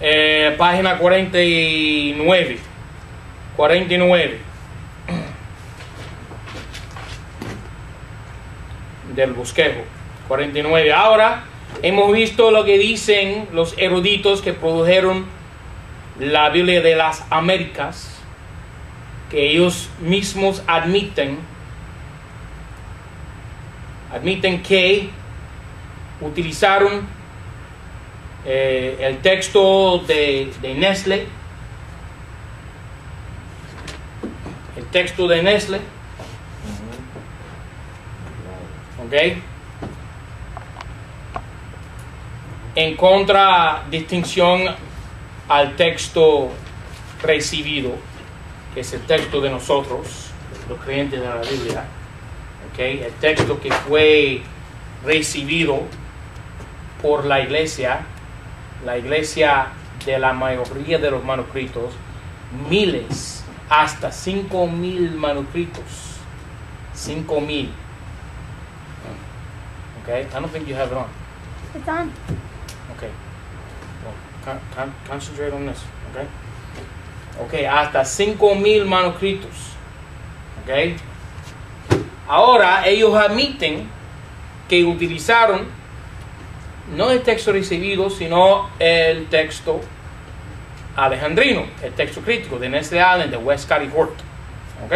Eh, página 49. 49. Del bosquejo. 49. Ahora hemos visto lo que dicen los eruditos que produjeron la Biblia de las Américas, que ellos mismos admiten, admiten que utilizaron eh, el texto de, de Nestle, el texto de Nestle, ¿ok? En contradistinción al texto recibido, que es el texto de nosotros, los creyentes de la Biblia, ¿ok? El texto que fue recibido por la iglesia, la iglesia de la mayoría de los manuscritos, miles, hasta cinco mil manuscritos. Cinco mil. Okay, I don't think you have it on. It's on. Okay. Well, con- con- concentrate on this. Okay. Okay, hasta cinco mil manuscritos. Okay. Ahora ellos admiten que utilizaron no el texto recibido, sino el texto alejandrino, el texto crítico de Nestle Allen, de Westcott y Hort. ¿Ok?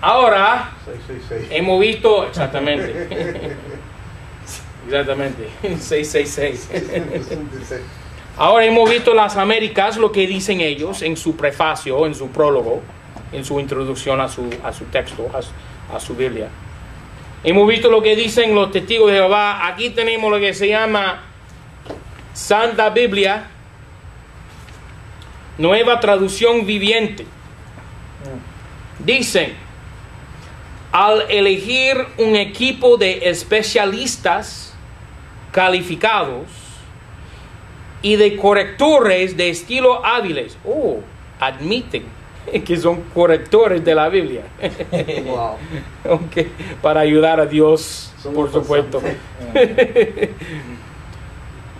Ahora 666. hemos visto exactamente, exactamente, 666. 66. Ahora hemos visto las Américas, lo que dicen ellos en su prefacio, en su prólogo, en su introducción a su, a su texto, a su, a su Biblia. Hemos visto lo que dicen los testigos de Jehová. Aquí tenemos lo que se llama Santa Biblia, nueva traducción viviente. Dicen, al elegir un equipo de especialistas calificados, y de correctores de estilo hábiles. Oh, admiten que son correctores de la Biblia. Wow. Ok, Para ayudar a Dios, Somos por supuesto.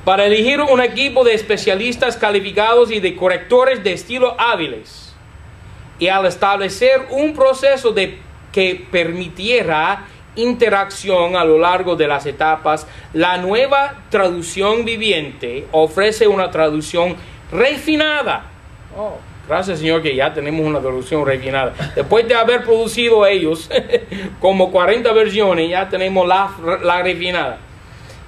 Para elegir un equipo de especialistas calificados y de correctores de estilo hábiles. Y al establecer un proceso de, que permitiera interacción a lo largo de las etapas, la nueva traducción viviente ofrece una traducción refinada. Oh, gracias Señor que ya tenemos una traducción refinada. Después de haber producido ellos como 40 versiones, ya tenemos la, la refinada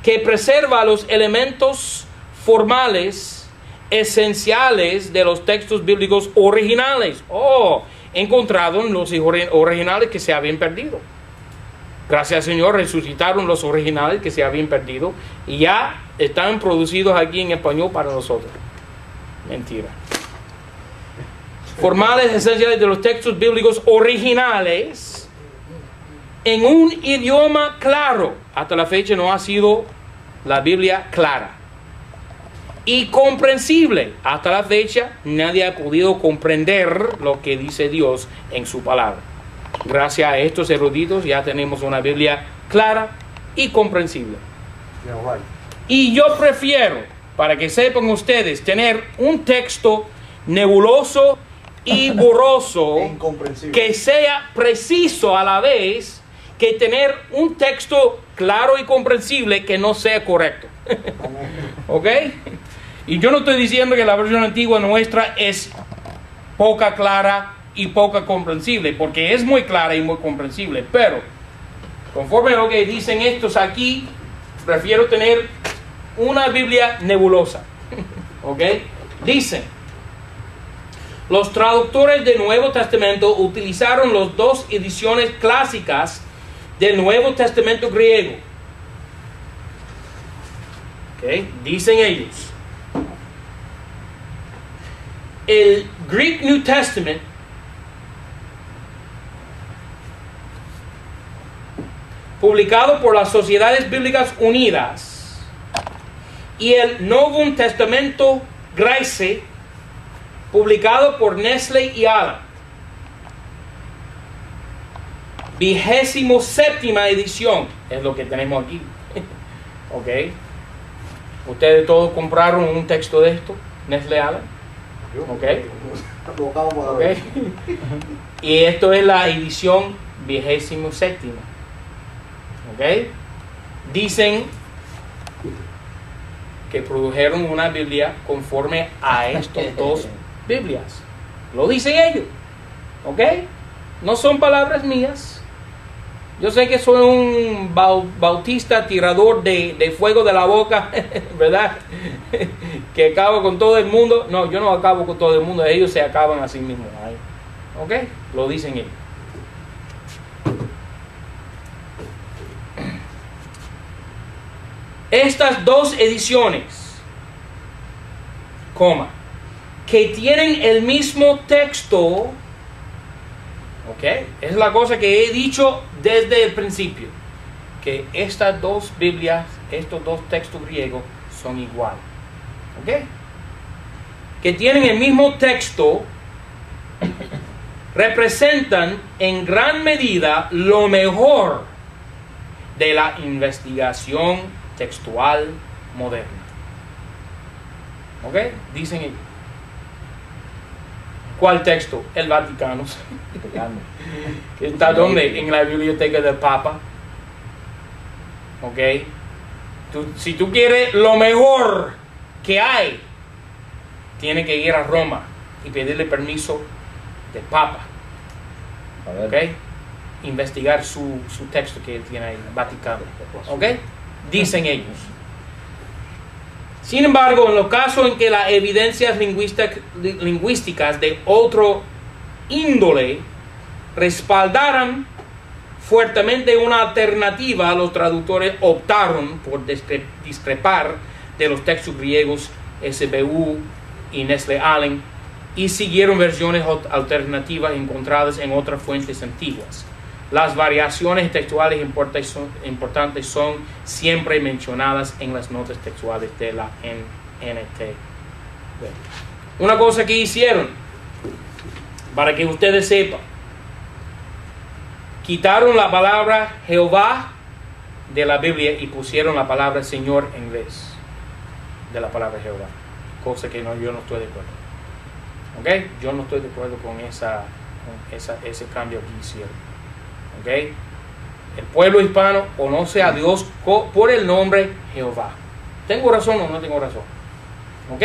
que preserva los elementos formales esenciales de los textos bíblicos originales. Oh, encontraron los ori- originales que se habían perdido. Gracias Señor, resucitaron los originales que se habían perdido y ya están producidos aquí en español para nosotros. Mentira. Formales esenciales de los textos bíblicos originales en un idioma claro. Hasta la fecha no ha sido la Biblia clara. Y comprensible. Hasta la fecha nadie ha podido comprender lo que dice Dios en su palabra. Gracias a estos eruditos ya tenemos una Biblia clara y comprensible. Y yo prefiero, para que sepan ustedes, tener un texto nebuloso y borroso que sea preciso a la vez que tener un texto claro y comprensible que no sea correcto. ¿Ok? Y yo no estoy diciendo que la versión antigua nuestra es poca clara y poca comprensible, porque es muy clara y muy comprensible, pero conforme a lo que dicen estos aquí, prefiero tener una Biblia nebulosa. ¿Ok? Dicen, los traductores del Nuevo Testamento utilizaron las dos ediciones clásicas del Nuevo Testamento griego. ¿Ok? Dicen ellos. El Greek New Testament publicado por las Sociedades Bíblicas Unidas y el Novum Testamento Grace publicado por Nestle y Allen. Vigésimo séptima edición es lo que tenemos aquí. ok. Ustedes todos compraron un texto de esto, Nestle Allen. Yo, Ok. ¿ok? y esto es la edición vigésimo séptima. ¿Ok? Dicen que produjeron una Biblia conforme a estos dos Biblias. Lo dicen ellos. ¿Ok? No son palabras mías. Yo sé que soy un bau- bautista tirador de, de fuego de la boca, ¿verdad? que acabo con todo el mundo. No, yo no acabo con todo el mundo, ellos se acaban a sí mismos. ¿Ok? Lo dicen ellos. Estas dos ediciones, coma, que tienen el mismo texto, ¿ok? Es la cosa que he dicho desde el principio, que estas dos Biblias, estos dos textos griegos son iguales, ¿ok? Que tienen el mismo texto, representan en gran medida lo mejor de la investigación textual moderna. ¿Ok? Dicen ellos. ¿Cuál texto? El Vaticano. está donde? En la biblioteca del Papa. ¿Ok? Tú- si tú quieres lo mejor que hay, tienes que ir a Roma y pedirle permiso del Papa. ¿Ok? Investigar su, su texto que tiene ahí, el Vaticano. ¿Ok? Dicen ellos. Sin embargo, en los casos en que las evidencias lingüística- lingüísticas de otro índole respaldaran fuertemente una alternativa, los traductores optaron por discre- discrepar de los textos griegos SBU y Nestle Allen y siguieron versiones alternativas encontradas en otras fuentes antiguas. Las variaciones textuales importantes son siempre mencionadas en las notas textuales de la NT. Una cosa que hicieron, para que ustedes sepan, quitaron la palabra Jehová de la Biblia y pusieron la palabra Señor en vez de la palabra Jehová. Cosa que no, yo no estoy de acuerdo. ¿Ok? Yo no estoy de acuerdo con, esa, con esa, ese cambio que hicieron. El pueblo hispano conoce a Dios por el nombre Jehová. ¿Tengo razón o no tengo razón? ¿Ok?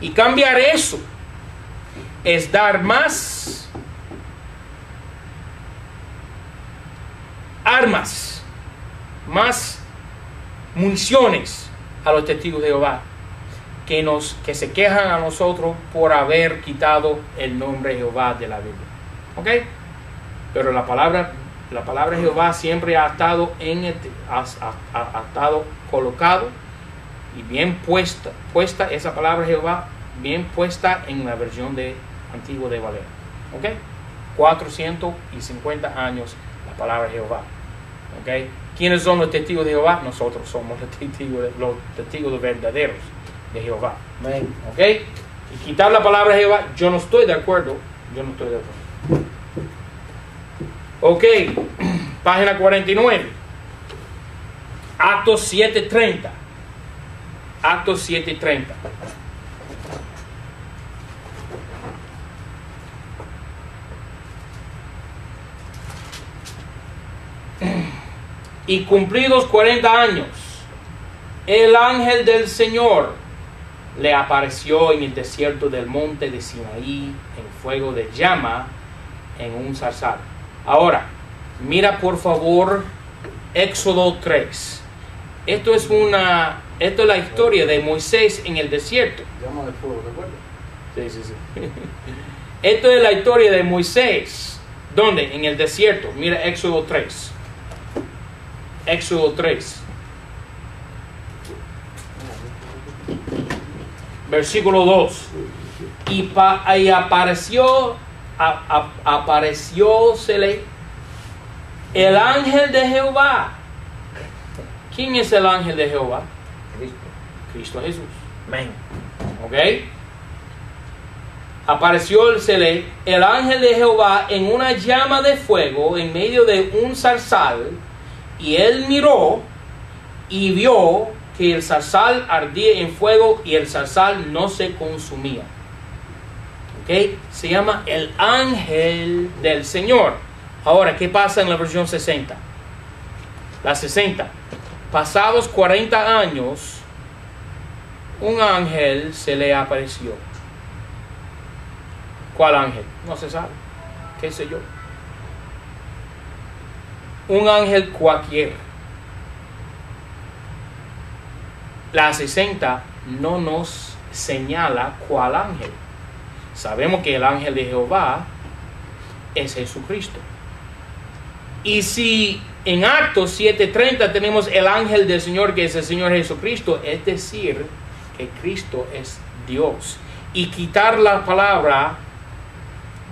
Y cambiar eso es dar más armas, más municiones a los testigos de Jehová que, nos, que se quejan a nosotros por haber quitado el nombre Jehová de la Biblia. ¿Ok? Pero la palabra, la palabra Jehová siempre ha estado, en el- ha, ha- ha- estado colocado y bien puesta, puesta esa palabra Jehová, bien puesta en la versión de Antiguo de Valera. ¿Ok? 450 años la palabra Jehová. ¿Ok? ¿Quiénes son los testigos de Jehová? Nosotros somos los testigos, de- los testigos verdaderos de Jehová. ¿Ok? Y quitar la palabra Jehová, yo no estoy de acuerdo. Yo no estoy de acuerdo. Ok, página 49. Actos 7.30. Actos 7.30. Y cumplidos 40 años, el ángel del Señor le apareció en el desierto del monte de Sinaí en fuego de llama en un zarzal. Ahora, mira por favor Éxodo 3. Esto es una esto es la historia de Moisés en el desierto. Llama de. Sí, sí, sí. Esto es la historia de Moisés. ¿Dónde? En el desierto. Mira Éxodo 3. Éxodo 3. Versículo 2. Y, pa- y apareció, a- a- apareciósele el ángel de Jehová. ¿Quién es el ángel de Jehová? Cristo. Cristo Jesús. Amén. ¿Ok? Apareció el, el ángel de Jehová en una llama de fuego en medio de un zarzal, y él miró y vio que que el zarzal ardía en fuego y el zarzal no se consumía. Se llama el ángel del Señor. Ahora, ¿qué pasa en la versión 60? La 60. Pasados 40 años, un ángel se le apareció. ¿Cuál ángel? No se sabe. ¿Qué sé yo? Un ángel cualquiera. La 60 no nos señala cuál ángel. Sabemos que el ángel de Jehová es Jesucristo. Y si en Actos 7:30 tenemos el ángel del Señor que es el Señor Jesucristo, es decir, que Cristo es Dios. Y quitar la palabra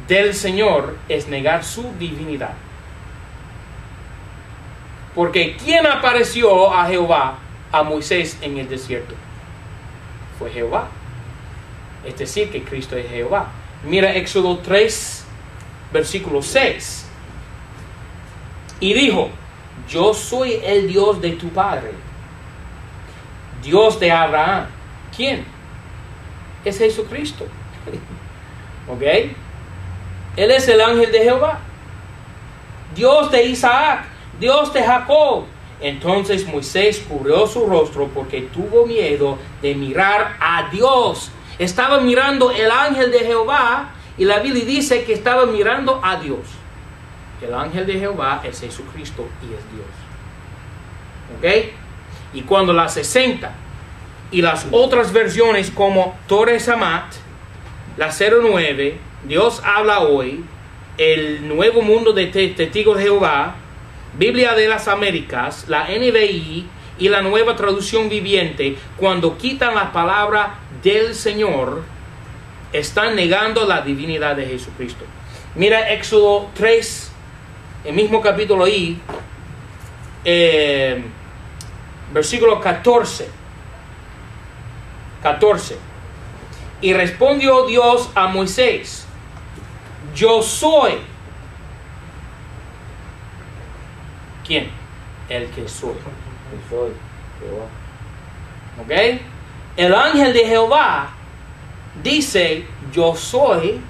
del Señor es negar su divinidad. Porque ¿quién apareció a Jehová, a Moisés en el desierto? Fue Jehová. Es decir, que Cristo es Jehová. Mira Éxodo 3, versículo 6. Y dijo, yo soy el Dios de tu padre, Dios de Abraham. ¿Quién? Es Jesucristo. ¿Ok? Él es el ángel de Jehová. Dios de Isaac, Dios de Jacob. Entonces Moisés cubrió su rostro porque tuvo miedo de mirar a Dios. Estaba mirando el ángel de Jehová y la Biblia dice que estaba mirando a Dios. El ángel de Jehová es Jesucristo y es Dios. ¿Ok? Y cuando la 60 y las otras versiones como Torres Amat, la 09, Dios habla hoy, el Nuevo Mundo de Testigos de Jehová, Biblia de las Américas, la NBI y la Nueva Traducción Viviente, cuando quitan la palabra del Señor, están negando la divinidad de Jesucristo. Mira Éxodo 3, el mismo capítulo I, eh, versículo 14. 14. Y respondió Dios a Moisés, yo soy. ¿Quién? El que soy. Yo soy Jehová. ¿Ok? El ángel de Jehová dice, yo soy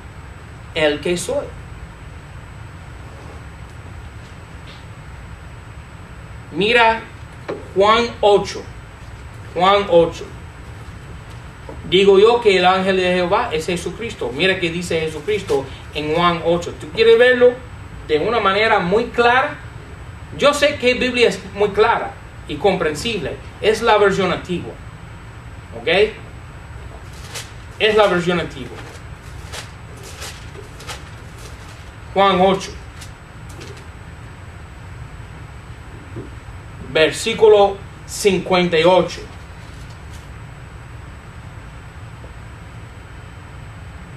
el que soy. Mira Juan 8. Juan 8. Digo yo que el ángel de Jehová es Jesucristo. Mira que dice Jesucristo en Juan 8. ¿Tú quieres verlo de una manera muy clara? Yo sé que Biblia es muy clara y comprensible. Es la versión antigua. ¿Ok? Es la versión antigua. Juan 8. Versículo 58.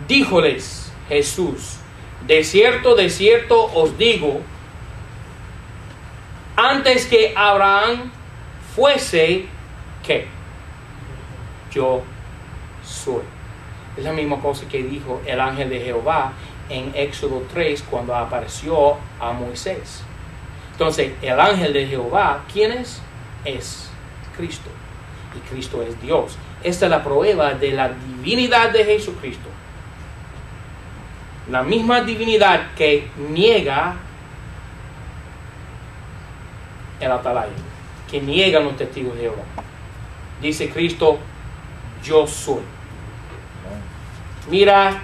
Díjoles Jesús, de cierto, de cierto os digo, antes que Abraham fuese, ¿qué? Yo soy. Es la misma cosa que dijo el ángel de Jehová en Éxodo 3 cuando apareció a Moisés. Entonces, el ángel de Jehová, ¿quién es? Es Cristo. Y Cristo es Dios. Esta es la prueba de la divinidad de Jesucristo. La misma divinidad que niega el atalaya, que niegan los testigos de Jehová. Dice Cristo, yo soy. Mira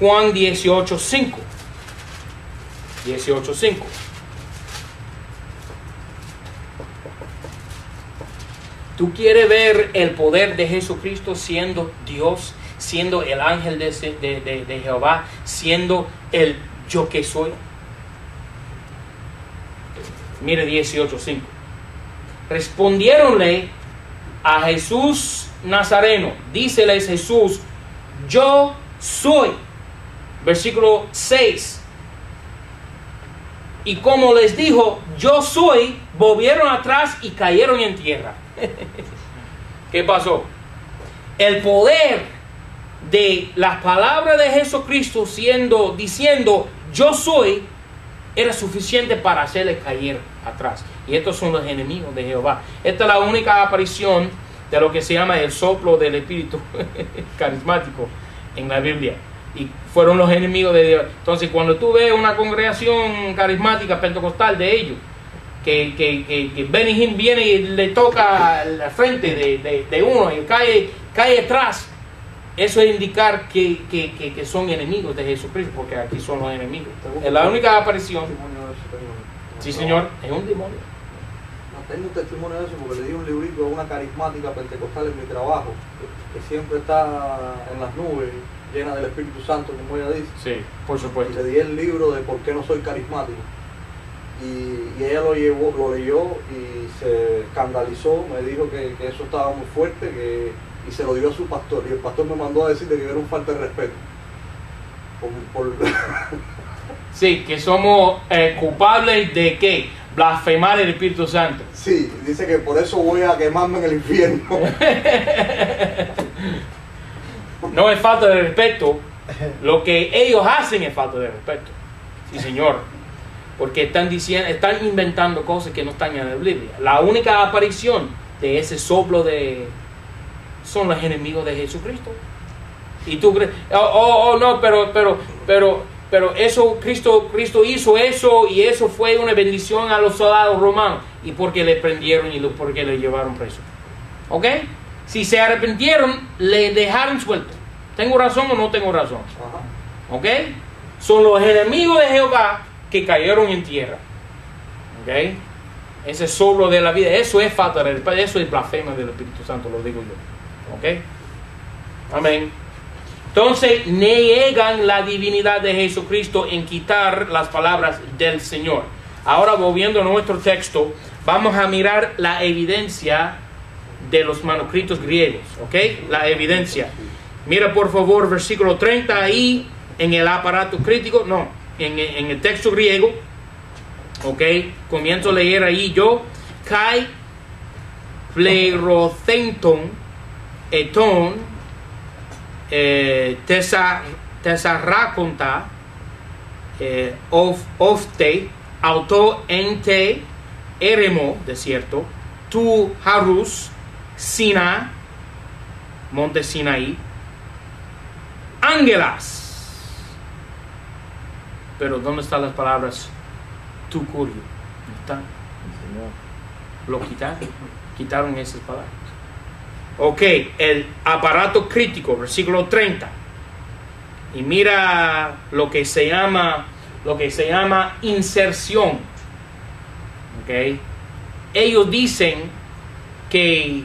Juan 18:5. 18:5. ¿Tú quieres ver el poder de Jesucristo siendo Dios, siendo el ángel de, de, de, de Jehová, siendo el yo que soy? Mire 18:5. Respondiéronle a Jesús Nazareno, díceles Jesús, yo soy. Versículo 6. Y como les dijo, yo soy, volvieron atrás y cayeron en tierra. ¿Qué pasó? El poder de las palabras de Jesucristo siendo, diciendo, yo soy, era suficiente para hacerles caer atrás. Y estos son los enemigos de Jehová. Esta es la única aparición de lo que se llama el soplo del espíritu carismático en la Biblia. Y fueron los enemigos de Dios. Entonces, cuando tú ves una congregación carismática pentecostal de ellos, que, que, que, que Benny Hinn viene y le toca la frente de, de- de uno y cae, cae atrás, eso es indicar que, que- son enemigos de Jesucristo, porque aquí son los enemigos. Es la única aparición. Sí, señor, es un demonio. Tengo un testimonio de eso porque le di un librito a una carismática pentecostal en mi trabajo, que siempre está en las nubes, llena del Espíritu Santo, como ella dice. Sí, por Y supuesto. le di el libro de por qué no soy carismático. Y, y ella lo, llevó, lo leyó y se escandalizó, me dijo que, que eso estaba muy fuerte que, y se lo dio a su pastor. Y el pastor me mandó a decirle que era un falta de respeto. Por, por- Sí, que somos eh, culpables de qué? Blasfemar el Espíritu Santo. sí, dice que por eso voy a quemarme en el infierno. No es falta de respeto. Lo que ellos hacen es falta de respeto. Sí, señor. Porque están diciendo, están inventando cosas que no están en la Biblia. La única aparición de ese soplo de son los enemigos de Jesucristo. Y tú crees, oh, oh, oh, no, pero, pero, pero, pero eso, Cristo, Cristo hizo eso y eso fue una bendición a los soldados romanos. Y porque le prendieron y porque le llevaron preso. ¿Ok? Si se arrepintieron, le dejaron suelto. ¿Tengo razón o no tengo razón? ¿Ok? Son los enemigos de Jehová que cayeron en tierra. ¿Ok? Ese soplo de la vida, eso es falta de eso es blasfema del Espíritu Santo, lo digo yo. ¿Ok? Amén. Entonces niegan la divinidad de Jesucristo en quitar las palabras del Señor. Ahora volviendo a nuestro texto, vamos a mirar la evidencia de los manuscritos griegos, ¿ok? La evidencia. Mira por favor versículo 30 ahí en el aparato crítico, no, en, el texto griego, ¿ok? Comienzo a leer ahí yo, kai pleirocenton eton eh, tesa, tesarraconta eh, of, ofte auto ente eremo, desierto, tu harus, sina, monte Sinaí, ángelas. Pero ¿dónde están las palabras tu curio? ¿No están? Lo quitaron. Quitaron esas palabras. Ok, el aparato crítico, versículo 30. Y mira lo que se llama, lo que se llama inserción. Ok. Ellos dicen que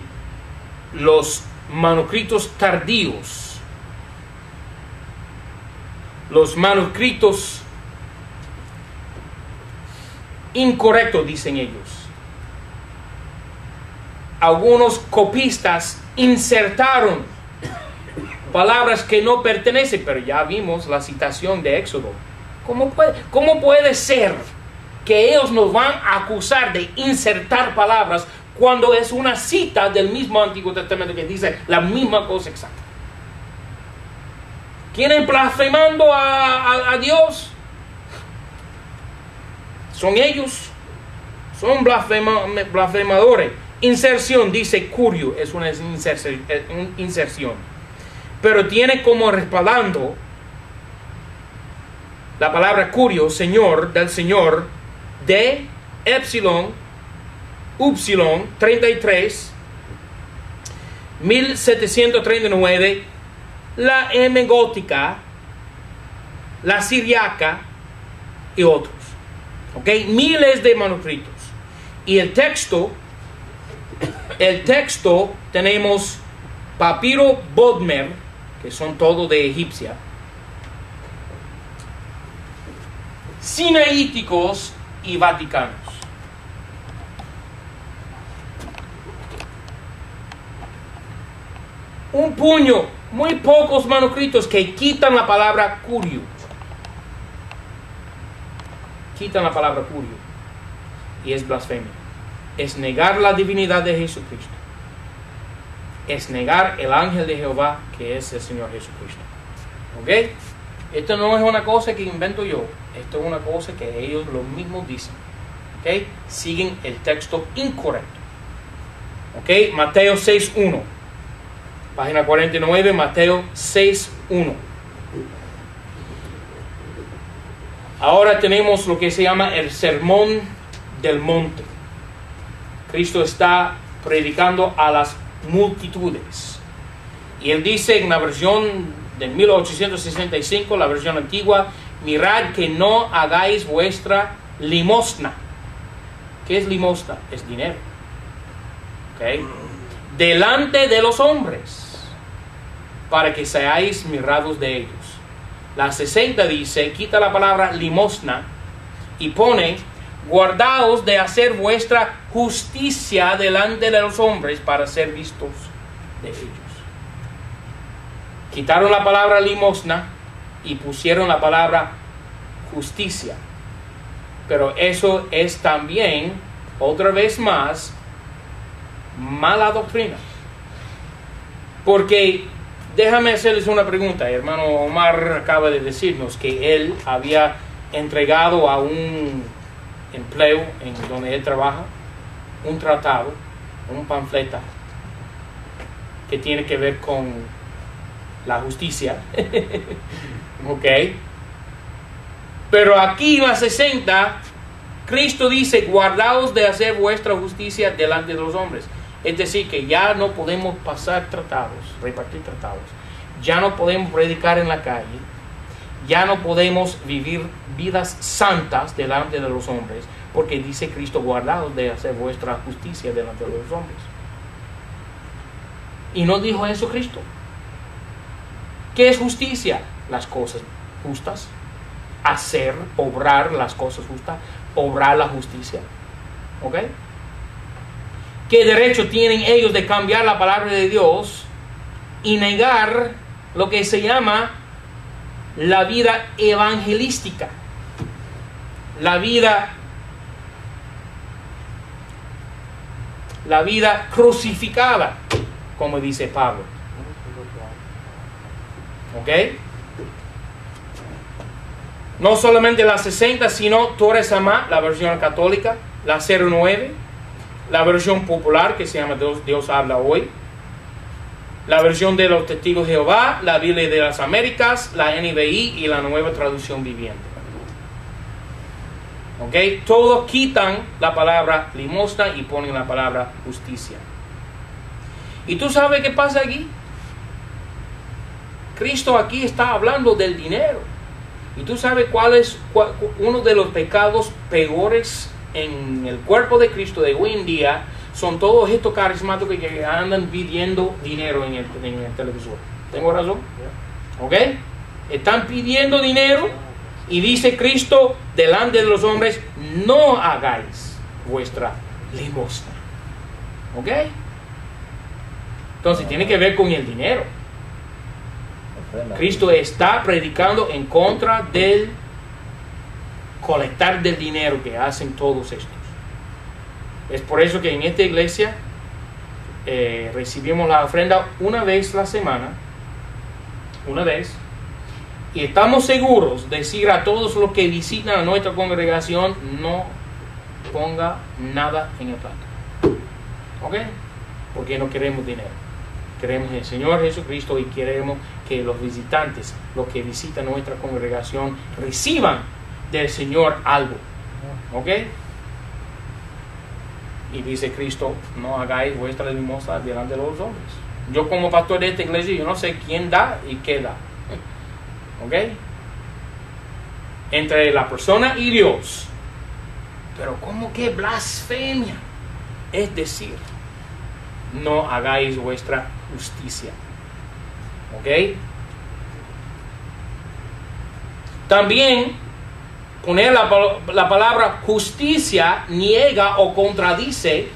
los manuscritos tardíos, los manuscritos incorrectos, dicen ellos. Algunos copistas insertaron palabras que no pertenecen, pero ya vimos la citación de Éxodo. ¿Cómo puede, cómo puede ser que ellos nos van a acusar de insertar palabras cuando es una cita del mismo Antiguo Testamento que dice la misma cosa exacta? ¿Quieren blasfemando a, a- a Dios? Son ellos. Son blasfema- blasfemadores. Inserción, dice Curio, es una inserción. Pero tiene como respaldando la palabra Curio, Señor, del Señor, de Epsilon, Upsilon 33, 1739, la M gótica, la siriaca y otros. ¿Ok? Miles de manuscritos. Y el texto, el texto tenemos papiro Bodmer, que son todos de egipcia, sinaíticos y vaticanos. Un puño, muy pocos manuscritos que quitan la palabra curio. Quitan la palabra curio. Y es blasfemia. Es negar la divinidad de Jesucristo. Es negar el ángel de Jehová que es el Señor Jesucristo. ¿Ok? Esto no es una cosa que invento yo. Esto es una cosa que ellos los mismos dicen. ¿Ok? Siguen el texto incorrecto. Ok, Mateo 6.1. Página 49, Mateo 6.1. Ahora tenemos lo que se llama el sermón del monte. Cristo está predicando a las multitudes. Y él dice en la versión de 1865, la versión antigua, mirad que no hagáis vuestra limosna. ¿Qué es limosna? Es dinero. Delante de los hombres, para que seáis mirados de ellos. La 60 dice, quita la palabra limosna y pone, guardaos de hacer vuestra justicia delante de los hombres para ser vistos de ellos. Quitaron la palabra limosna y pusieron la palabra justicia. Pero eso es también, otra vez más, mala doctrina. Porque déjame hacerles una pregunta. Hermano Omar acaba de decirnos que él había entregado a un empleo en donde él trabaja un tratado, un panfleta que tiene que ver con la justicia. ok. Pero aquí en la 60, Cristo dice, guardaos de hacer vuestra justicia delante de los hombres. Es decir, que ya no podemos pasar tratados, repartir tratados. Ya no podemos predicar en la calle. Ya no podemos vivir vidas santas delante de los hombres. Porque dice Cristo, guardaos de hacer vuestra justicia delante de los hombres. Y no dijo eso Cristo. ¿Qué es justicia? Las cosas justas. Hacer, obrar las cosas justas. Obrar la justicia. ¿Ok? ¿Qué derecho tienen ellos de cambiar la palabra de Dios y negar lo que se llama la vida evangelística? La vida la vida crucificada, como dice Pablo. ¿Ok? No solamente la 60, sino Torres Amá, la versión católica, la 09, la versión popular que se llama Dios, Dios habla hoy, la versión de los testigos de Jehová, la Biblia de las Américas, la NBI y la nueva traducción viviente. ¿Ok? Todos quitan la palabra limosna y ponen la palabra justicia. ¿Y tú sabes qué pasa aquí? Cristo aquí está hablando del dinero. ¿Y tú sabes cuál es uno de los pecados peores en el cuerpo de Cristo de hoy en día? Son todos estos carismáticos que andan pidiendo dinero en el, en el televisor. ¿Tengo razón? ¿Ok? Están pidiendo dinero y dice Cristo delante de los hombres, no hagáis vuestra limosna. ¿Ok? Entonces tiene que ver con el dinero. Cristo está predicando en contra del colectar del dinero que hacen todos estos. Es por eso que en esta iglesia eh, recibimos la ofrenda una vez la semana, una vez, y estamos seguros de decir a todos los que visitan a nuestra congregación, no ponga nada en el plato. ¿Ok? Porque no queremos dinero. Queremos el Señor Jesucristo y queremos que los visitantes, los que visitan nuestra congregación, reciban del Señor algo. ¿Ok? Y dice Cristo, no hagáis vuestra limosna delante de los hombres. Yo como pastor de esta iglesia, yo no sé quién da y qué da. ¿Ok? Entre la persona y Dios. Pero ¿cómo que blasfemia? Es decir, no hagáis vuestra justicia. ¿Ok? También poner la, la, palabra justicia niega o contradice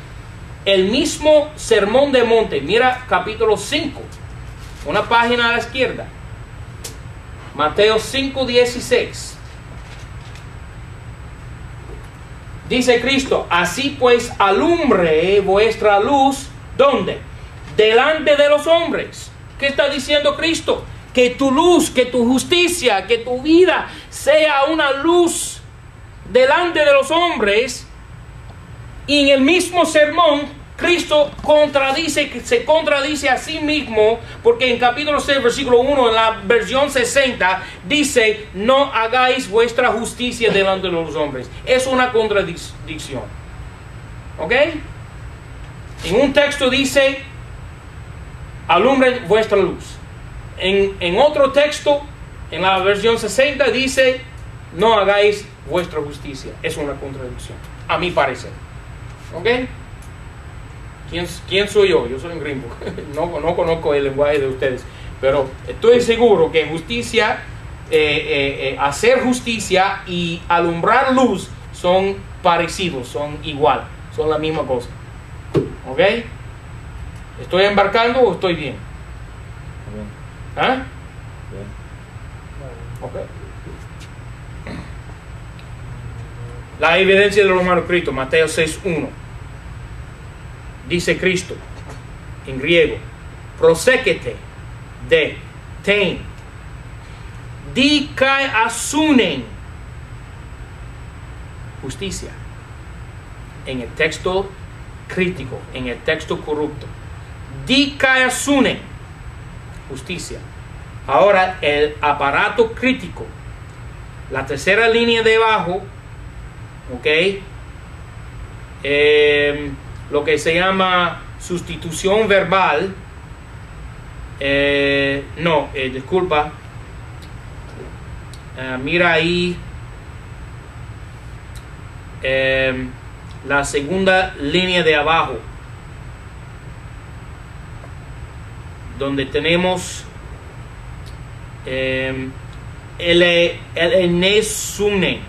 el mismo sermón de monte. Mira capítulo 5, una página a la izquierda. Mateo 5:16. Dice Cristo, así pues alumbre vuestra luz, ¿dónde? Delante de los hombres. ¿Qué está diciendo Cristo? Que tu luz, que tu justicia, que tu vida sea una luz delante de los hombres. Y en el mismo sermón Cristo contradice, se contradice a sí mismo porque en capítulo 6, versículo 1, en la versión 60, dice, no hagáis vuestra justicia delante de los hombres. Es una contradicción. ¿Ok? En un texto dice, alumbren vuestra luz. En, otro texto, en la versión 60, dice, no hagáis vuestra justicia. Es una contradicción, a mi parecer. ¿Ok? ¿Quién, soy yo? Yo soy un gringo. No, no conozco el lenguaje de ustedes. Pero estoy seguro que justicia, eh, eh, eh, hacer justicia y alumbrar luz son parecidos, son igual, son la misma cosa. ¿Ok? ¿Estoy embarcando o estoy bien? Bien, ¿Ah? bien. Ok. La evidencia de los manuscritos, Mateo 6.1. Dice Cristo, en griego, proséquete de ten, dikai asunen, justicia. En el texto crítico, en el texto corrupto. Dikai asunen, justicia. Ahora el aparato crítico, la tercera línea de abajo, ¿ok? Eh, lo que se llama sustitución verbal, eh, no, eh, disculpa, Eh, mira ahí eh, la segunda línea de abajo, donde tenemos eh, el, el enesune,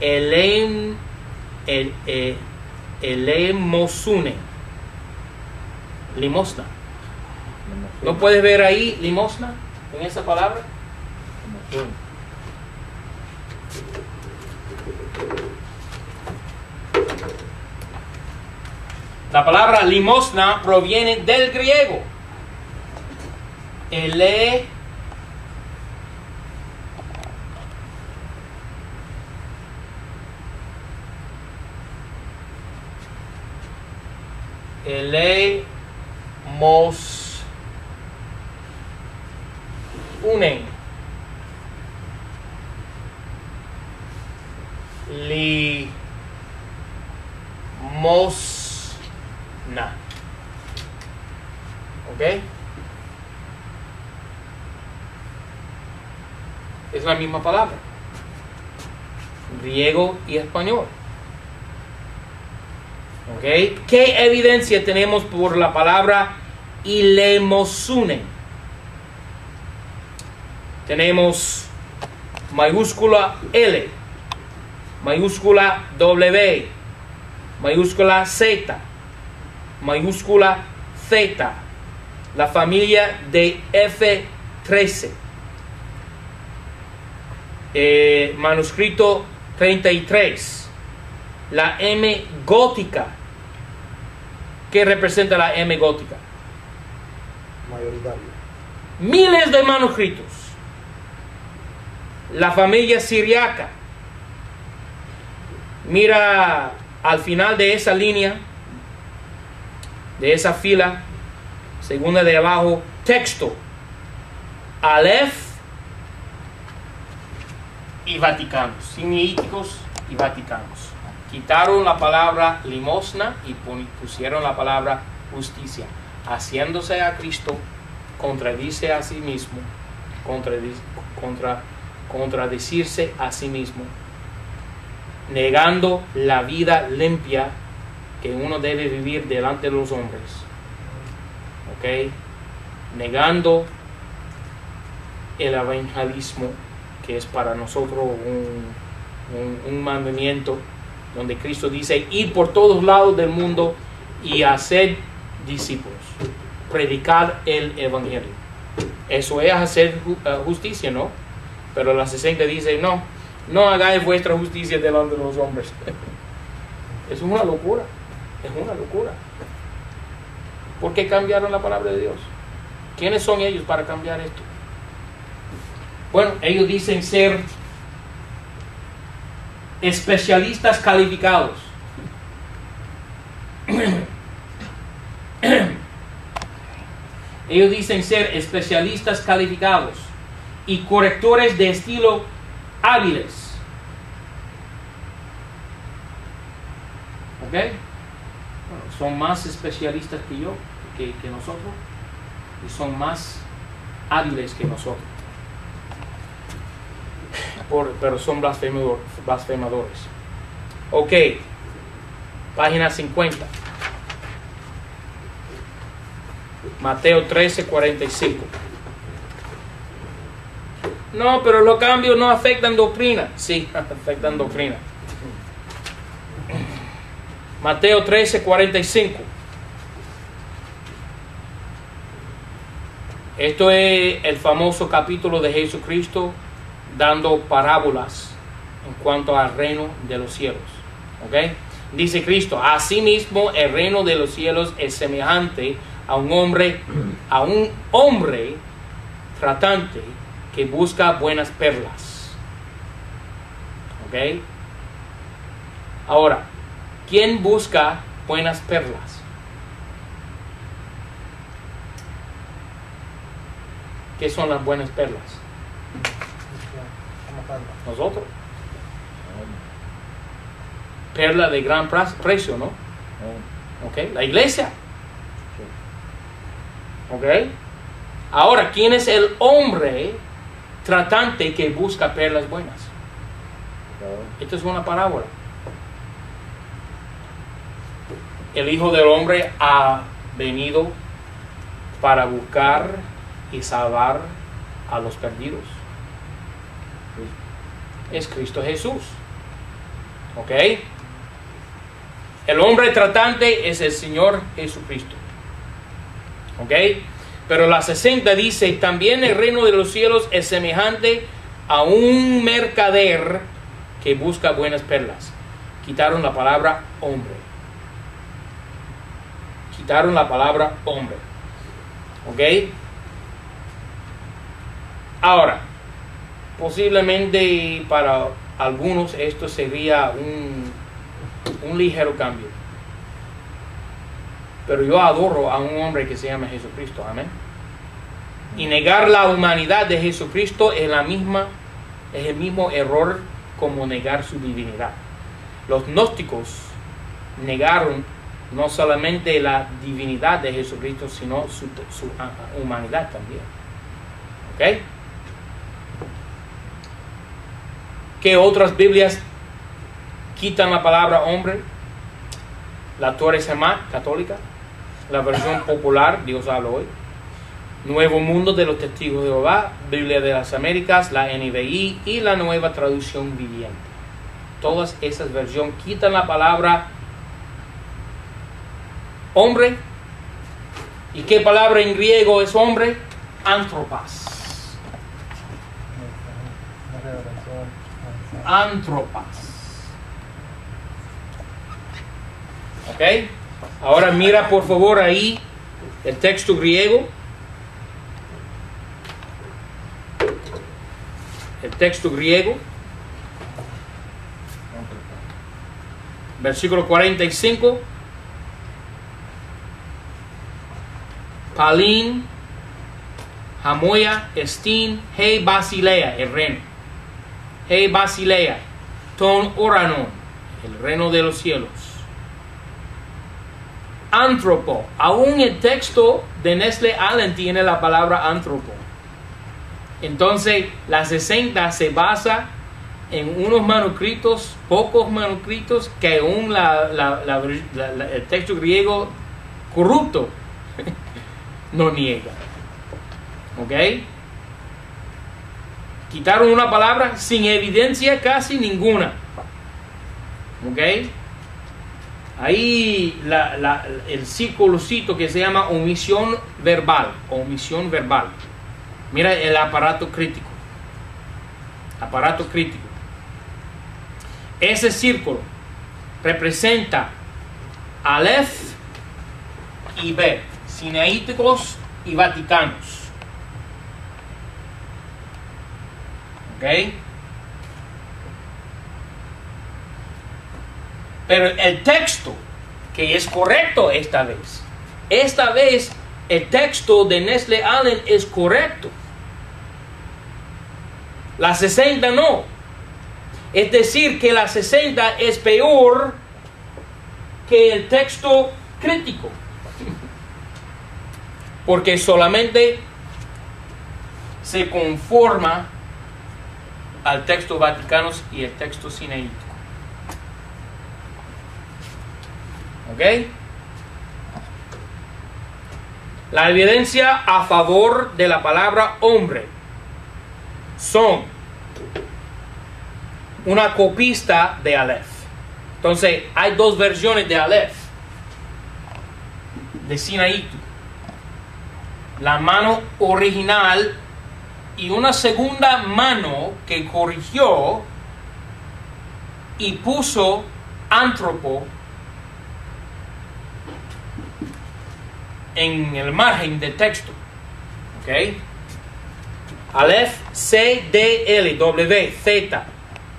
el, en- el, eh, elemosune, limosna. ¿No puedes ver ahí limosna en esa palabra? La palabra limosna proviene del griego. Ele Elemos unen. Limosna ¿Ok? Es la misma palabra. Griego y español. ¿Ok? ¿Qué evidencia tenemos por la palabra ilemosune? Tenemos mayúscula L, mayúscula W, mayúscula Z, mayúscula Z, la familia de F13, eh, manuscrito 33, la M gótica. ¿Qué representa la M gótica? mayoritario. Miles de manuscritos. La familia siriaca. Mira al final de esa línea, de esa fila, segunda de abajo, texto. Aleph y Vaticanos, siniíticos y vaticanos. Quitaron la palabra limosna y pusieron la palabra justicia. Haciéndose a Cristo, contradice a sí mismo, contradi- contra, contradecirse a sí mismo, negando la vida limpia que uno debe vivir delante de los hombres. ¿Ok? Negando el evangelismo que es para nosotros un, un, un mandamiento donde Cristo dice ir por todos lados del mundo y hacer discípulos, predicar el evangelio. Eso es hacer eh, justicia, ¿no? Pero la 60 dice, no, no hagáis vuestra justicia delante de los hombres. es una locura, es una locura. ¿Por qué cambiaron la palabra de Dios? ¿Quiénes son ellos para cambiar esto? bueno, ellos dicen ser especialistas calificados. ellos dicen ser especialistas calificados y correctores de estilo hábiles. ¿Ok? Son más especialistas que yo, que nosotros, y son más hábiles que nosotros. Por- pero son blasfemador- blasfemadores. Ok, página 50. Mateo 13, 45. No, pero los cambios no afectan doctrina. Sí, afectan doctrina. Mateo 13, 45. Esto es el famoso capítulo de Jesucristo dando parábolas en cuanto al reino de los cielos. Dice Cristo, asimismo el reino de los cielos es semejante a un hombre, a un hombre tratante que busca buenas perlas. Ahora, ¿quién busca buenas perlas? ¿Qué son las buenas perlas? Nosotros. Perla de gran precio, ¿no? ¿Ok? La iglesia. ¿Ok? Ahora, ¿quién es el hombre tratante que busca perlas buenas? Esto es una parábola. El Hijo del Hombre ha venido para buscar y salvar a los perdidos. Es Cristo Jesús. ¿Ok? El hombre tratante es el Señor Jesucristo. ¿Ok? Pero la 60 dice, también el reino de los cielos es semejante a un mercader que busca buenas perlas. Quitaron la palabra hombre. Quitaron la palabra hombre. ¿Ok? Ahora, posiblemente para algunos esto sería un, un ligero cambio. Pero yo adoro a un hombre que se llama Jesucristo. Amén. Y negar la humanidad de Jesucristo es la misma, es el mismo error como negar su divinidad. Los gnósticos negaron no solamente la divinidad de Jesucristo, sino su, su, humanidad también. ¿Ok? ¿Qué otras Biblias quitan la palabra hombre? La Torre Semá, católica, la versión popular, Dios habla hoy. Nuevo Mundo de los Testigos de Jehová, Biblia de las Américas, la NBI y la Nueva Traducción Viviente. Todas esas versiones quitan la palabra hombre. ¿Y qué palabra en griego es hombre? Antropas. Antropas. ¿Ok? Ahora mira por favor ahí el texto griego. El texto griego. Versículo 45. Palín, Hamoya, Estín, Hey Basilea, el reno. Hey Basilea, Ton Oranon, el reino de los cielos. Antropo, aún el texto de Nestle Allen tiene la palabra antropo. Entonces, la 60 se basa en unos manuscritos, pocos manuscritos, que aún la- el texto griego corrupto no niega. ¿Ok? Quitaron una palabra sin evidencia casi ninguna. ¿Ok? Ahí la- la- el círculocito que se llama omisión verbal. Omisión verbal. Mira el aparato crítico. Aparato crítico. Ese círculo representa Aleph y Bet, sinaíticos y vaticanos. ¿Ok? Pero el texto, que es correcto esta vez, esta vez el texto de Nestle Allen es correcto. La 60 no. Es decir, que la 60 es peor que el texto crítico. Porque solamente se conforma al texto vaticano y el texto sinaítico. ¿Ok? La evidencia a favor de la palabra hombre son una copista de Aleph. Entonces, hay dos versiones de Aleph, de Sinaítu. La mano original y una segunda mano que corrigió y puso antropo en el margen del texto. ¿Ok? Aleph, C, D, L, W, Z,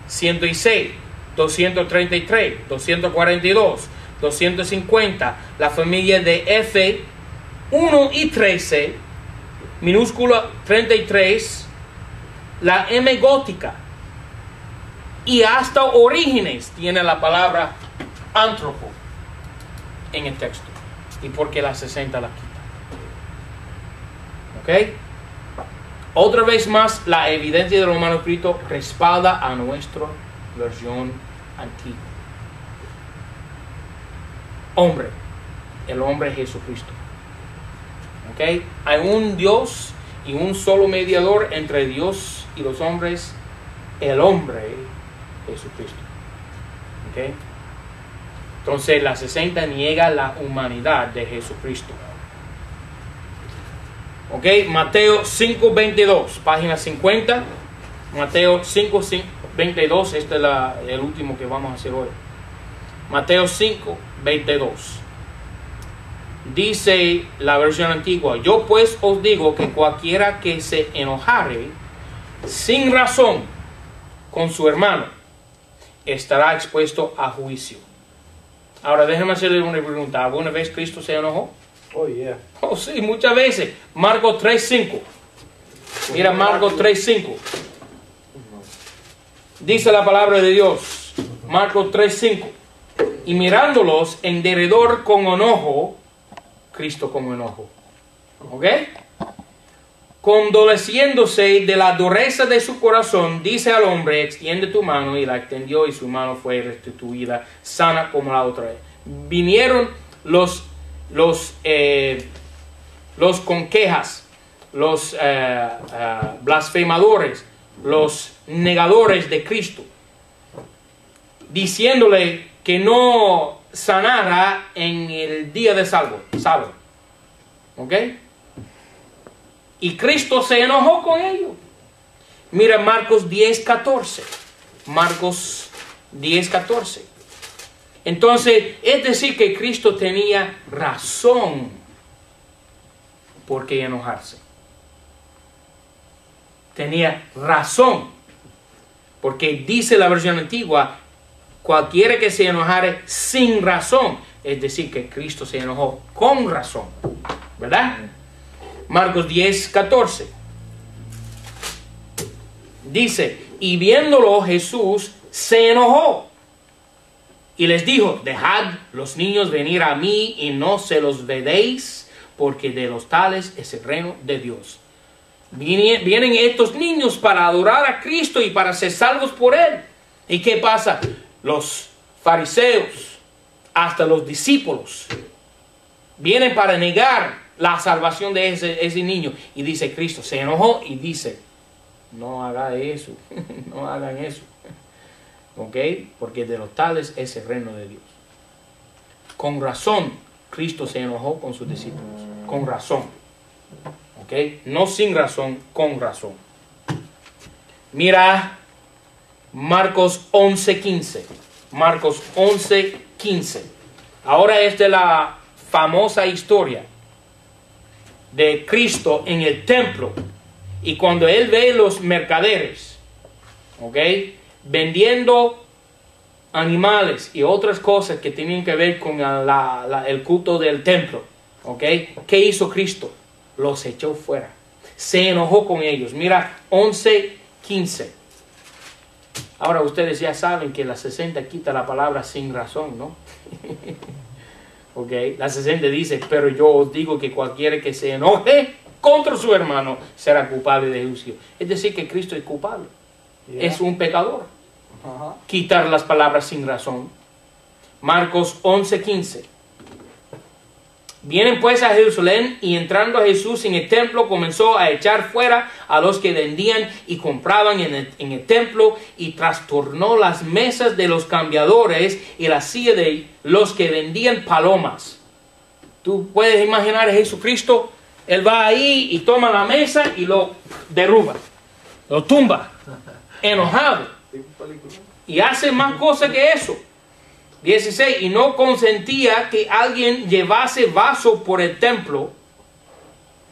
106, 233, 242, 250, la familia de F, 1 y 13, minúscula 33, la M gótica, y hasta Orígenes tiene la palabra antropo en el texto. ¿Y por qué la 60 la quita? ¿Ok? Otra vez más, la evidencia de los manuscritos respalda a nuestra versión antigua. Hombre, el hombre es Jesucristo. ¿Ok? Hay un Dios y un solo mediador entre Dios y los hombres, el hombre Jesucristo. ¿Ok? Entonces la 60 niega la humanidad de Jesucristo. Ok, Mateo 5.22, página 50. Mateo 5.22, este es el último que vamos a hacer hoy. Mateo 5.22. Dice la versión antigua, yo pues os digo que cualquiera que se enojare sin razón con su hermano estará expuesto a juicio. Ahora déjeme hacerle una pregunta. ¿Alguna vez Cristo se enojó? Oh, yeah. Oh, sí, muchas veces. Marcos 3.5. Mira Marcos 3.5. Dice la palabra de Dios. Marcos 3.5. Y mirándolos en derredor con enojo, Cristo con enojo. ¿Ok? Condoleciéndose de la dureza de su corazón, dice al hombre, extiende tu mano, y la extendió, y su mano fue restituida, sana como la otra vez. Vinieron los, los, eh, los con quejas, los eh, eh, blasfemadores, los negadores de Cristo, diciéndole que no sanara en el día de salvo, sábado. ¿Ok? Y Cristo se enojó con ellos. Mira Marcos 10, 14. Marcos 10, 14. Entonces, es decir que Cristo tenía razón por qué enojarse. Tenía razón. Porque dice la versión antigua, cualquiera que se enojare sin razón, es decir, que Cristo se enojó con razón. ¿Verdad? Marcos 10, 14. Dice, y viéndolo Jesús se enojó y les dijo, dejad los niños venir a mí y no se los vedéis, porque de los tales es el reino de Dios. Viene- Vienen estos niños para adorar a Cristo y para ser salvos por Él. ¿Y qué pasa? Los fariseos, hasta los discípulos, vienen para negar la salvación de ese, ese niño. Y dice Cristo, se enojó y dice, no haga eso, no hagan eso. ¿Ok? Porque de los tales es el reino de Dios. Con razón, Cristo se enojó con sus discípulos. Con razón. ¿Ok? No sin razón, con razón. Mira Marcos 11:15. Marcos 11:15. Ahora es de la famosa historia de Cristo en el templo. Y cuando él ve los mercaderes, ¿ok? Vendiendo animales y otras cosas que tienen que ver con el culto del templo. ¿Ok? ¿Qué hizo Cristo? Los echó fuera. Se enojó con ellos. Mira, 11, 15. Ahora ustedes ya saben que la 60 quita la palabra sin razón, ¿no? ok, la 60 dice, pero yo os digo que cualquiera que se enoje contra su hermano será culpable de juicio. Es decir, que Cristo es culpable. Yeah. Es un pecador. Quitar las palabras sin razón. Marcos 11, 15. Vienen pues a Jerusalén y entrando a Jesús en el templo comenzó a echar fuera a los que vendían y compraban en el, en el templo y trastornó las mesas de los cambiadores y la silla de los que vendían palomas. Tú puedes imaginar a Jesucristo, él va ahí y toma la mesa y lo derruba, lo tumba, enojado y hace más cosas que eso. 16. Y no consentía que alguien llevase vaso por el templo.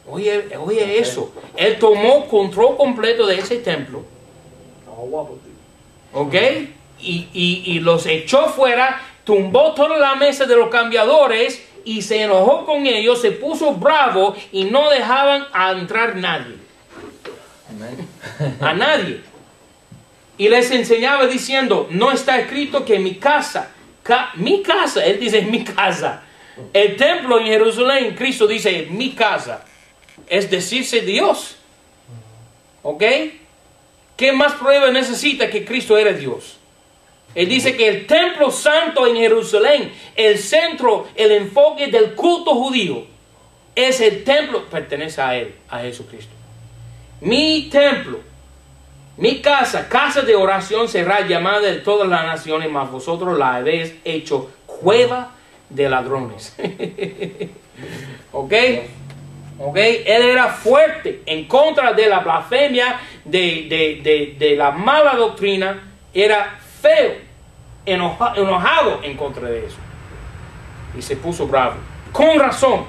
Oye, oye eso. Él tomó control completo de ese templo. ¿Ok? Y, y- y los echó fuera, tumbó toda la mesa de los cambiadores y se enojó con ellos, se puso bravo y no dejaban a entrar nadie. A nadie. Y les enseñaba diciendo, no está escrito que mi casa, mi casa, él dice mi casa. El templo en Jerusalén, Cristo dice mi casa. Es decirse Dios. ¿Ok? ¿Qué más prueba necesita que Cristo era Dios? Él dice que el templo santo en Jerusalén, el centro, el enfoque del culto judío, es el templo, pertenece a Él, a Jesucristo. Mi templo, mi casa, casa de oración será llamada de todas las naciones, mas vosotros la habéis hecho cueva de ladrones. ¿Ok? ¿Ok? Él era fuerte en contra de la blasfemia, de, de- de- de la mala doctrina. Era feo, enoja- enojado en contra de eso. Y se puso bravo. Con razón.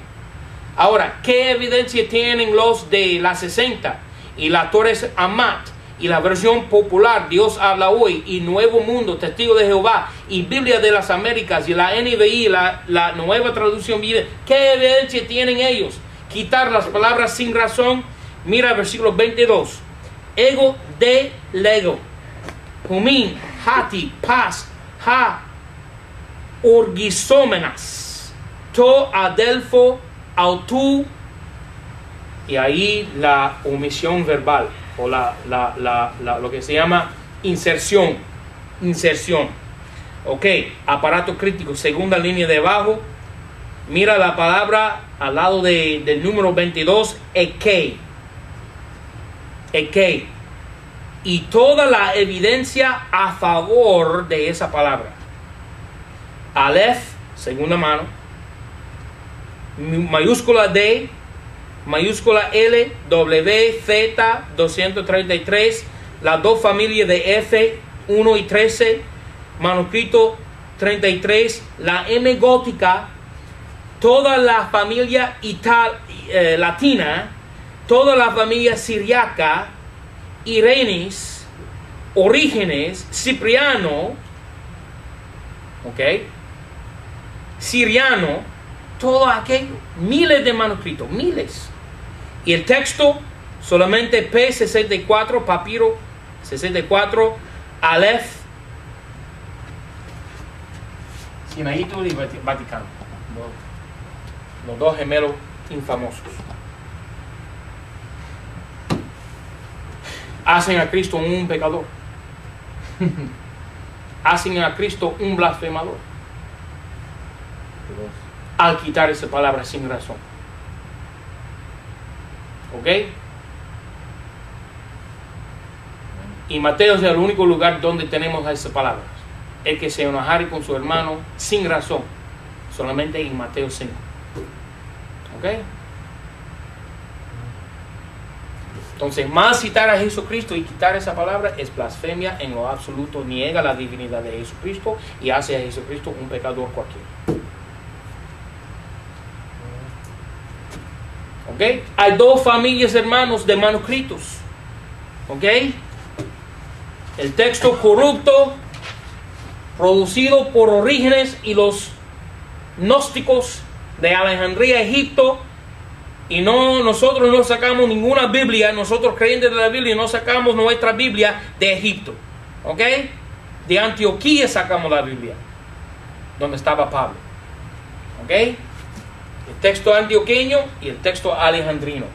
Ahora, ¿qué evidencia tienen los de la 60 y la Torres Amat y la versión popular Dios habla hoy y Nuevo Mundo, Testigo de Jehová y Biblia de las Américas y la NBI, la, la nueva traducción vive? ¿Qué evidencia tienen ellos? Quitar las palabras sin razón. Mira el versículo 22. Ego de lego. Humin, hati, paz, ha, orgisómenas, to adelfo, autu, y ahí la omisión verbal, o la, la- la- lo que se llama inserción, inserción. Ok, aparato crítico, segunda línea de abajo, mira la palabra al lado de- del número 22, ekei, ekei, y toda la evidencia a favor de esa palabra. Aleph, segunda mano, mayúscula D, mayúscula L, W, Z, 233, las dos familias de F, 1 y 13, manuscrito 33, la M gótica, toda la familia ital, eh, latina, toda la familia siriaca, Irenis, Orígenes, Cipriano, ¿ok? Siriano, todo aquello, miles de manuscritos, miles. Y el texto, solamente P64, papiro 64, Aleph, Sinaíto y Vati- Vaticano. Los- dos gemelos infamosos. Hacen a Cristo un pecador. Hacen a Cristo un blasfemador al quitar esa palabra sin razón. ¿Ok? Y Mateo es el único lugar donde tenemos esas palabras. El que se enojare con su hermano sin razón. Solamente en Mateo 5. ¿Ok? Entonces, más citar a Jesucristo y quitar esa palabra es blasfemia en lo absoluto. Niega la divinidad de Jesucristo y hace a Jesucristo un pecador cualquiera. Hay dos familias hermanos de manuscritos. ¿Ok? El texto corrupto, producido por Orígenes y los gnósticos de Alejandría, Egipto, y no nosotros no sacamos ninguna Biblia, nosotros creyentes de la Biblia no sacamos nuestra Biblia de Egipto, ¿ok? De Antioquía sacamos la Biblia, donde estaba Pablo, ¿ok? El texto antioqueño y el texto alejandrino,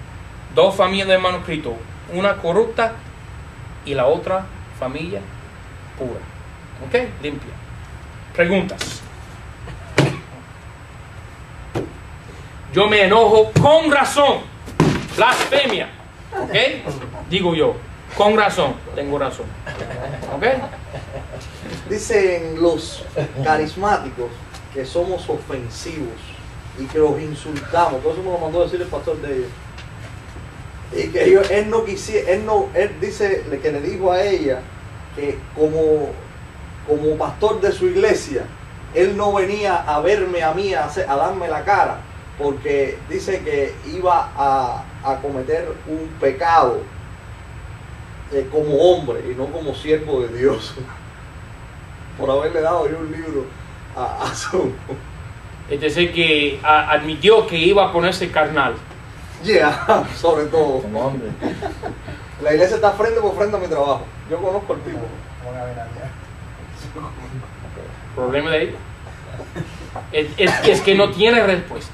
dos familias de manuscrito, una corrupta y la otra familia pura, ¿ok? Limpia. Preguntas. Yo me enojo con razón. Blasfemia. ¿Ok? Digo yo. Con razón. Tengo razón. ¿Ok? Dicen los carismáticos que somos ofensivos y que los insultamos. Todo eso me lo mandó a decir el pastor de ellos. Y que ellos- él no quisiera, él no, él dice que le dijo a ella que como, como pastor de su iglesia, él no venía a verme a mí, a darme la cara, porque dice que iba a, a cometer un pecado eh, como hombre y no como siervo de Dios. Por haberle dado yo un libro a, a su... Es decir, que a- admitió que iba a ponerse carnal. Yeah, sobre todo. Como hombre. La iglesia está frente por frente a mi trabajo. Yo conozco al tipo. Problema de ella. Es, es- es que no tiene respuesta.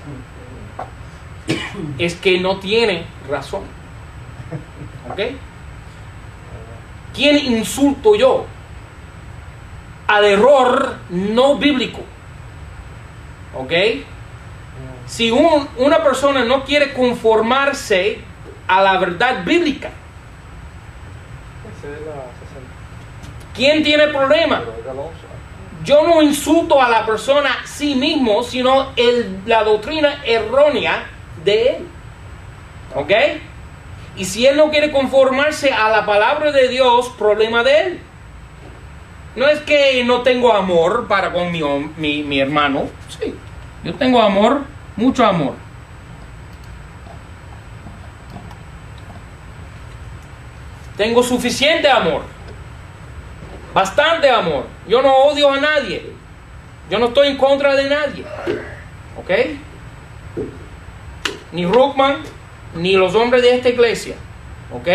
Es que no tiene razón. ¿Ok? ¿Quién insulto yo? Al error no bíblico. ¿Ok? Si un- una persona no quiere conformarse a la verdad bíblica, ¿quién tiene problema? Yo no insulto a la persona sí mismo, sino el- la doctrina errónea de él. ¿Ok? Y si él no quiere conformarse a la palabra de Dios, problema de él. No es que no tengo amor para con mi, mi, mi hermano. Sí, yo tengo amor, mucho amor. Tengo suficiente amor. Bastante amor. Yo no odio a nadie. Yo no estoy en contra de nadie. ¿Ok? Ni Ruckman, ni los hombres de esta iglesia. ¿Ok?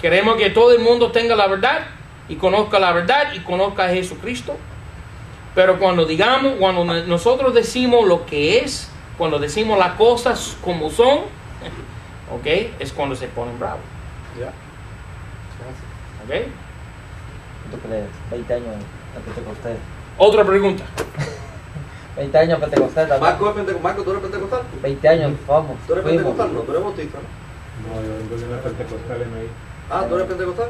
Queremos que todo el mundo tenga la verdad y conozca la verdad y conozca a Jesucristo. Pero cuando digamos, cuando no- nosotros decimos lo que es, cuando decimos las cosas como son, ¿ok? Es cuando se ponen bravos. ¿Ok? ¿Tú crees? 20 años a Pentecostés. Otra pregunta. 20 años a Pentecostés también. Marco. Marco, ¿tú eres pentecostal? 20 años, vamos. ¿Tú eres fuimos. pentecostal? No, tú eres bautista, ¿no? No, yo una pentecostal en ahí. Ah, ¿tú eres pentecostal?